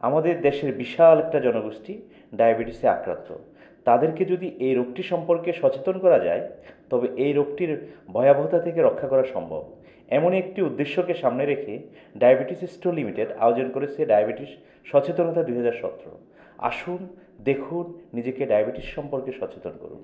আমাদের দেশের বিশাল একটা জনগোষ্ঠী ডায়াবেটিসে আক্রান্ত। তাদেরকে যদি এই রোগটি সম্পর্কে সচেতন করা যায়, তবে এই রোগটির ভয়াবহতা থেকে রক্ষা করা সম্ভব। এমনই একটি উদ্দেশ্যকে সামনে রেখে ডায়াবেটিস স্টোর লিমিটেড আয়োজন করেছে ডায়াবেটিস সচেতনতা দু হাজার সতেরো। আসুন, দেখুন, নিজেকে ডায়াবেটিস সম্পর্কে সচেতন করুন।